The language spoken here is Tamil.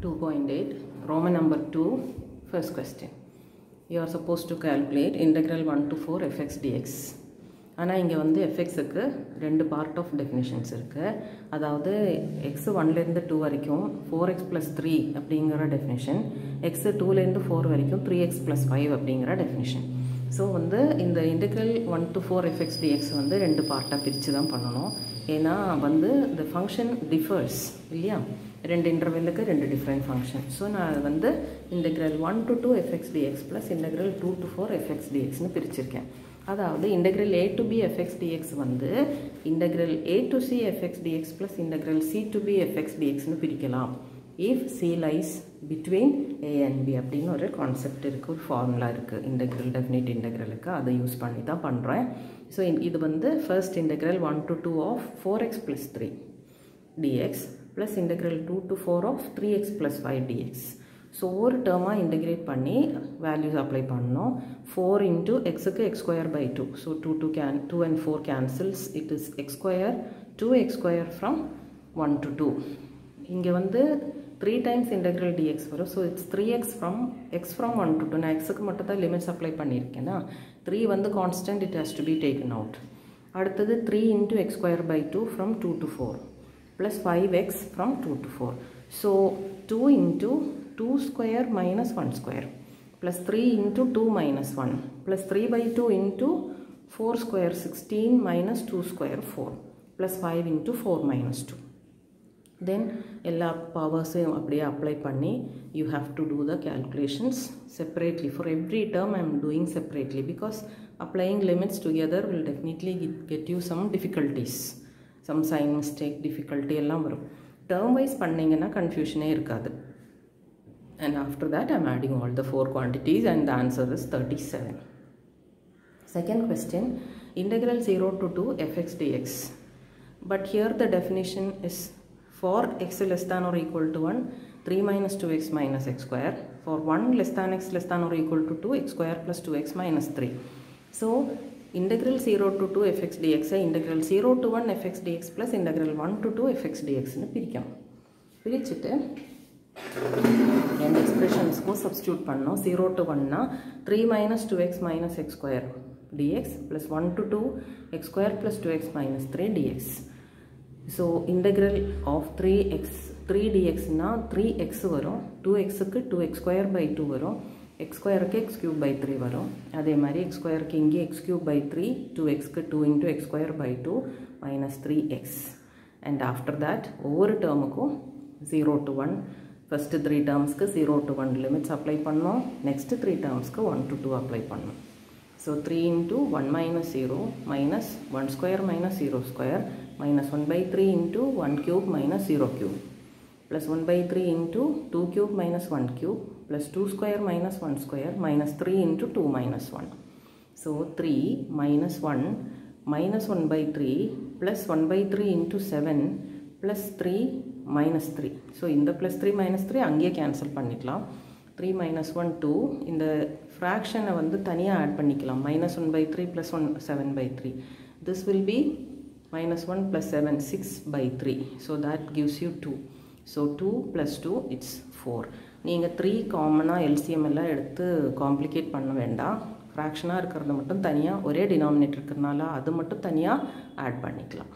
2.8 Roman number 2 first question. You are supposed to calculate integral 1 to 4 fx dx. ஆனால் இங்கே வந்து எஃப்எக்ஸுக்கு ரெண்டு பார்ட் ஆஃப் டெஃபினிஷன்ஸ் இருக்குது அதாவது எக்ஸ் ஒன்லேருந்து டூ வரைக்கும் ஃபோர் எக்ஸ் ப்ளஸ் த்ரீ அப்படிங்கிற டெஃபினிஷன் எக்ஸு டூலேருந்து ஃபோர் வரைக்கும் த்ரீ எக்ஸ் ப்ளஸ் ஃபைவ் அப்படிங்கிற டெஃபினிஷன் ஸோ வந்து இந்த integral one to four f x d x வந்து ரெண்டு பார்ட்டாக பிரித்து தான் பண்ணணும். ஏன்னா வந்து இந்த ஃபங்க்ஷன் டிஃபர்ஸ் இல்லையா? ரெண்டு இன்டர்வெல்லுக்கு ரெண்டு டிஃப்ரெண்ட் ஃபங்க்ஷன் ஸோ நான் வந்து integral one to two f x d x plus integral two to four f x டிஎக்ஸ்னு பிரிச்சிருக்கேன். அதாவது integral a to b f x d x வந்து integral a to c f x d x plus integral c to b f x டிஎக்ஸ்னு பிரிக்கலாம். If c lies between a and b அப்படின்னு ஒரு கான்செப்ட் இருக்குது ஒரு ஃபார்முலா இருக்குது இன்டெக்ரல் டெஃபினிட் இன்டெக்ரலுக்கு அதை யூஸ் பண்ணி தான் பண்ணுறேன் ஸோ இது வந்து first integral one to two of four x plus three d x plus integral two to four of three x plus five d x so ஒரு டேர்மாக இன்டெகிரேட் பண்ணி வேல்யூஸ் அப்ளை பண்ணோம். ஃபோர் இன்ட்டு எக்ஸுக்கு x square by two so two two can two and four cancels it is x square two x square from one to two இங்கே வந்து three times integral d x வரும். So it's three x from x from one to two நான் எக்ஸுக்கு மட்டும் தான் லிமிட்ஸ் அப்ளை பண்ணியிருக்கேன்னா த்ரீ வந்து constant it has to be taken out அடுத்தது three into x square by two from two to four plus five X from two to four so two into 2 square minus 1 square plus 3 into 2 minus 1 plus 3 by 2 into 4 square 16 minus 2 square 4 plus 5 into 4 minus 2 then எல்லா பவர்ஸையும் அப்படியே அப்ளை பண்ணி you have to do the calculations separately for every term I am doing separately because applying limits together will definitely get you some difficulties some sign mistake difficulty எல்லாம் வரும் டேர்ம் வைஸ் பண்ணிங்கன்னா கன்ஃபியூஷனே இருக்காது and after that I'm adding all the four quantities and the answer is 37. Second question, integral 0 to 2 fx dx. But here the definition is for x less than or equal to 1, 3 minus 2x minus x square. For 1 less than x less than or equal to 2, x square plus 2x minus 3. So, integral 0 to 2 fx dx integral 0 to 1 fx dx plus integral 1 to 2 fx dx னு பிரிக்கணும் பிரிச்சுட்டு ரெண்டு எக்ஸ்பிரஷன்ஸ்க்கும் சப்ஸ்டியூட் பண்ணோம் ஜீரோ டு ஒன்னா three minus two X minus X square DX plus one to two X square plus two X minus three DX so integral of three X three டிஎக்ஸ்னால் three X வரும் டூ எக்ஸுக்கு two X square by two வரும் எக்ஸ் ஸ்கொயருக்கு எக்ஸ் கியூப் பை த்ரீ வரும் அதே மாதிரி எக்ஸ் ஸ்கொயருக்கு இங்கே X cube by three two எக்ஸ்க்கு two into X square by two minus three X and after that ஒவ்வொரு டேர்முக்கும் zero to one first three டேர்ம்ஸ்க்கு zero to one limits apply பண்ணோம் next three டேர்ம்ஸ்க்கு one to two apply பண்ணோம் so three into one minus zero minus one square minus zero square minus one by three into one cube minus zero cube plus one by three into two cube minus one cube plus two square minus one square minus three into two minus one so three minus one minus one by three plus one by three into seven plus three minus three so இந்த ப்ளஸ் த்ரீ மைனஸ் த்ரீ அங்கேயே கேன்சல் பண்ணிக்கலாம் த்ரீ மைனஸ் ஒன் டூ இந்த ஃப்ராக்ஷனை வந்து தனியாக ஆட் பண்ணிக்கலாம் minus one by three plus one seven by three this will be minus one plus seven six by three so that gives you two so two plus two it's four நீங்கள் த்ரீ காமனாக எல்சிஎம் எல்லாம் எடுத்து காம்ப்ளிகேட் பண்ண வேண்டாம். ஃப்ராக்ஷனாக இருக்கிறத மட்டும் தனியாக ஒரே டினாமினேட்டர் இருக்கிறனால அது மட்டும் தனியாக ஆட் பண்ணிக்கலாம்.